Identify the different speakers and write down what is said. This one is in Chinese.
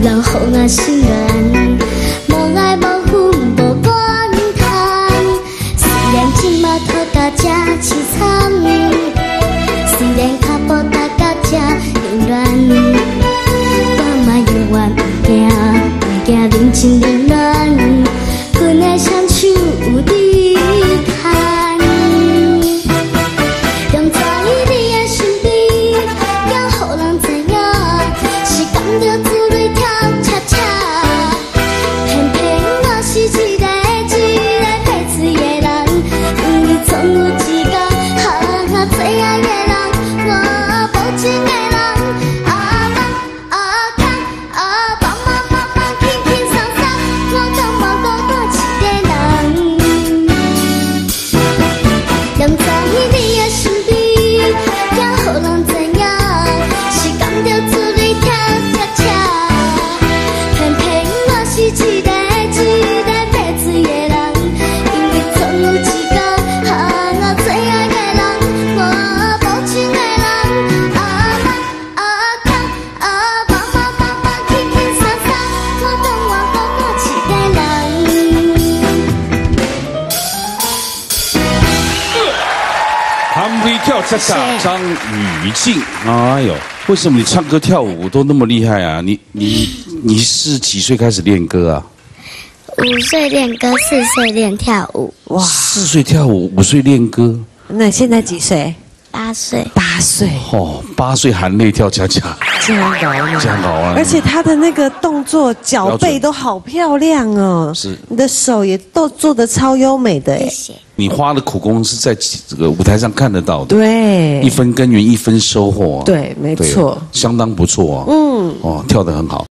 Speaker 1: 人好啊，心软。无爱无恨无怨叹，虽然今嘛拖到这凄惨，虽然脚步踏到这凌乱，我嘛永远不惊，不人情。
Speaker 2: 跳恰恰，张雨静，哎呦，为什么你唱歌跳舞都那么厉害啊？你你你是几岁开始练歌啊？
Speaker 1: 五岁练歌，四岁练跳舞，
Speaker 3: 哇，
Speaker 2: 四岁跳舞，五岁练歌，
Speaker 3: 那现在几岁？
Speaker 1: 八岁
Speaker 3: 八岁，
Speaker 2: 哦，八岁含泪跳恰恰，
Speaker 3: 这样搞啊
Speaker 2: 这样搞啊！
Speaker 3: 而且他的那个动作、脚背都好漂亮哦。
Speaker 2: 是
Speaker 3: 你的手也都做的超优美的哎。
Speaker 1: 谢谢。
Speaker 2: 你花的苦功是在这个舞台上看得到的，
Speaker 3: 对
Speaker 2: 一，分耕耘一分收获啊。
Speaker 3: 对没错
Speaker 2: 相当不错啊。嗯，哦，跳得很好。